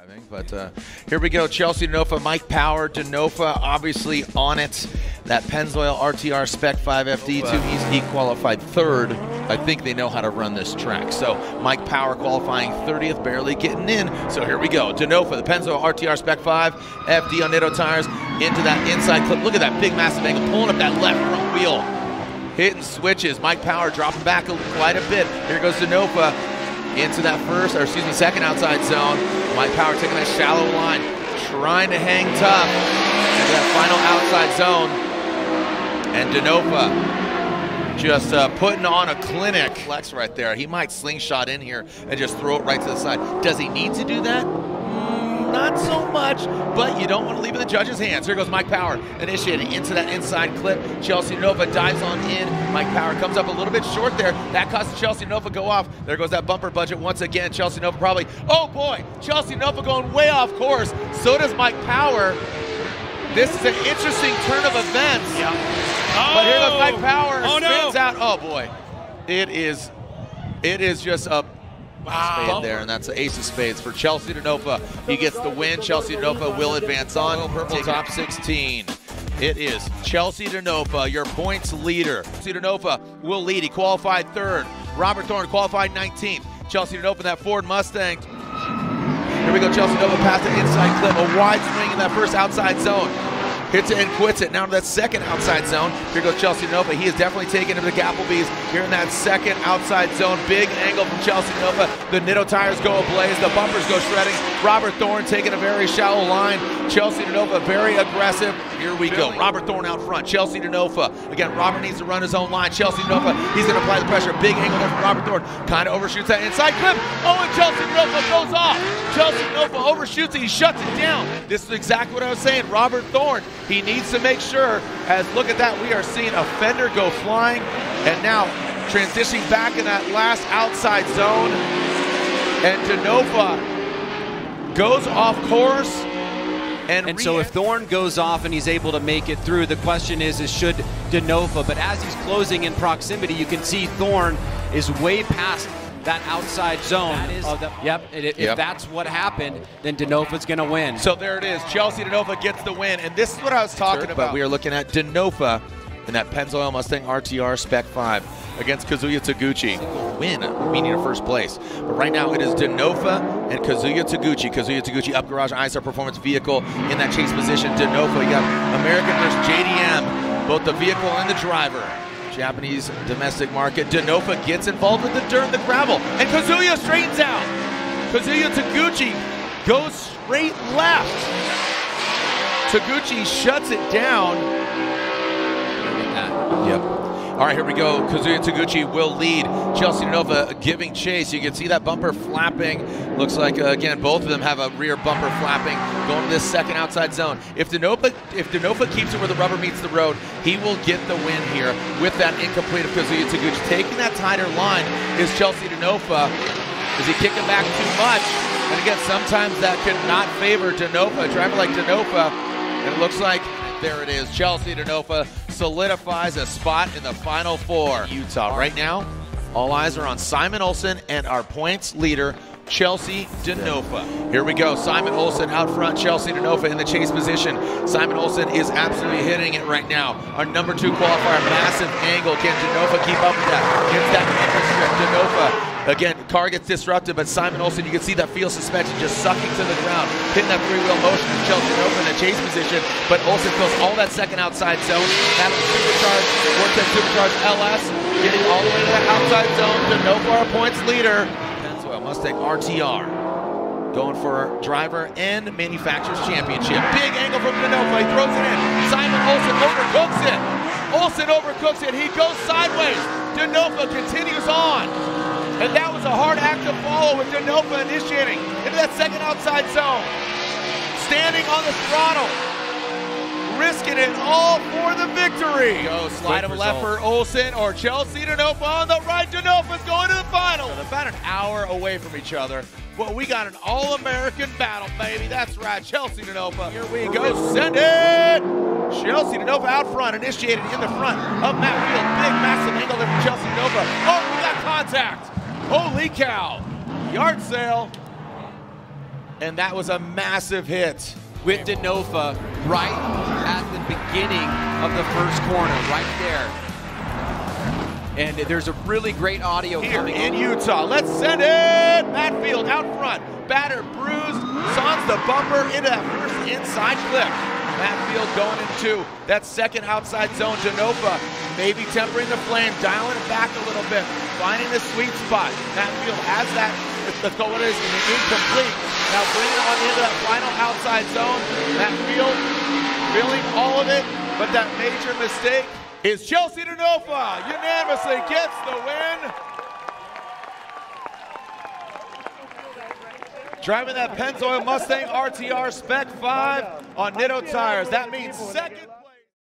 I think, but uh, here we go. Chelsea Denofa, Mike Power, Denofa obviously on it. That Pennzoil RTR Spec 5 FD2, he's he qualified third. I think they know how to run this track. So Mike Power qualifying 30th, barely getting in. So here we go. Denofa, the Pennzoil RTR Spec 5 FD on Nitto tires into that inside clip. Look at that big massive angle, pulling up that left front wheel. Hitting switches. Mike Power dropping back quite a bit. Here goes Denofa into that first, or excuse me, second outside zone. Mike Power taking that shallow line, trying to hang tough into that final outside zone. And Denofa just uh, putting on a clinic. Flex right there. He might slingshot in here and just throw it right to the side. Does he need to do that? Not so much, but you don't want to leave it in the judge's hands. Here goes Mike Power initiating into that inside clip. Chelsea Denofa dives on in. Mike Power comes up a little bit short there. That causes Chelsea Denofa to go off. There goes that bumper budget once again. Chelsea Denofa probably, oh boy, Chelsea Denofa going way off course. So does Mike Power. This is an interesting turn of events. Yeah. Oh, but here goes Mike oh. Power. Oh, spins no. out. Oh boy. It is it is just a Wow. Spade there, and that's the ace of spades for Chelsea Denofa. He gets the win. Chelsea Denofa will advance on. Purple top 16. It is Chelsea Denofa, your points leader. Chelsea Denofa will lead. He qualified third. Robert Thorne qualified 19th. Chelsea Denofa, that Ford Mustang. Here we go, Chelsea Denofa past the inside clip. A wide swing in that first outside zone. Hits it and quits it. Now to that second outside zone. Here goes Chelsea Denofa. He is definitely taking him to the Gapplebees here in that second outside zone. Big angle from Chelsea Denofa. The Nitto tires go ablaze. The bumpers go shredding. Robert Thorne taking a very shallow line. Chelsea Denofa very aggressive. Here we go. Robert Thorne out front. Chelsea Denofa. Again, Robert needs to run his own line. Chelsea Denofa, he's going to apply the pressure. Big angle there from Robert Thorne. Kind of overshoots that inside clip. Oh, and Chelsea Denofa goes off. Chelsea Denofa overshoots it. He shuts it down. This is exactly what I was saying. Robert Thorne, he needs to make sure, as look at that, we are seeing a fender go flying. And now transitioning back in that last outside zone. And Denofa goes off course and, and so if Thorne goes off and he's able to make it through, the question is, is should Denofa? But as he's closing in proximity, you can see Thorne is way past that outside zone. That is, the, yep, it, yep, If that's what happened, then Denofa's going to win. So there it is. Chelsea Denofa gets the win. And this is what I was talking sure, about. But we are looking at Denofa in that Pennzoil Mustang RTR Spec 5 against Kazuya Taguchi. Win, meaning a first place. But right now it is Denofa and Kazuya Taguchi. Kazuya Taguchi up garage ISR performance vehicle in that chase position. Denofa, you got American versus JDM, both the vehicle and the driver. Japanese domestic market. Denofa gets involved with the dirt, the gravel, and Kazuya straightens out. Kazuya Taguchi goes straight left. Taguchi shuts it down. Yep. All right, here we go. Kazuya Taguchi will lead. Chelsea Denofa giving chase. You can see that bumper flapping. Looks like, uh, again, both of them have a rear bumper flapping going to this second outside zone. If Denofa, if Denofa keeps it where the rubber meets the road, he will get the win here with that incomplete of Kazuya Taguchi. Taking that tighter line is Chelsea Denofa. Is he kicking back too much? And again, sometimes that could not favor Denofa, a driver like Denofa. And it looks like there it is. Chelsea Denofa solidifies a spot in the Final Four. Utah. Right now, all eyes are on Simen Olsen and our points leader, Chelsea Denofa. Here we go. Simen Olsen out front. Chelsea Denofa in the chase position. Simen Olsen is absolutely hitting it right now. Our number two qualifier, massive angle. Can Denofa keep up with that? Gets that upper strip. Denofa Again, car gets disrupted, but Simen Olsen, you can see that field suspension just sucking to the ground, hitting that three-wheel motion as Chelsea open the chase position, but Olsen fills all that second outside zone, having supercharged, Vortech supercharged LS, getting all the way to that outside zone to no far points leader. Pennzoil Mustang RTR going for driver and manufacturer's championship. Big angle from Denofa, he throws it in. Simen Olsen overcooks it. Olsen overcooks it, he goes sideways. Denofa continues on. And that was a hard act to follow with Denofa initiating into that second outside zone. Standing on the throttle. Risking it all for the victory. Go oh, slide of left for Olsen or Chelsea Denofa on the right. Denofa's going to the final. So about an hour away from each other. Well, we got an all-American battle, baby. That's right, Chelsea Denofa. Here we go, send it! Chelsea Denofa out front, initiated in the front of Matt Field. Big, massive angle there for Chelsea Denofa. Oh, we got contact! Holy cow! Yard sale. and that was a massive hit. With Denofa right at the beginning of the first corner, right there. And there's a really great audio Here coming in Utah. Let's send it! Matt Field out front. Batter bruised. Sons the bumper into that first inside clip. Matt Field going into that second outside zone. Denofa maybe tempering the flame, dialing it back a little bit, finding the sweet spot. Matt Field has that, the throw is incomplete. Now bringing it on into that final outside zone. Matt Field feeling all of it, but that major mistake is Chelsea Denofa unanimously gets the win. Driving that Pennzoil Mustang RTR Spec 5 on Nitto tires. That means second.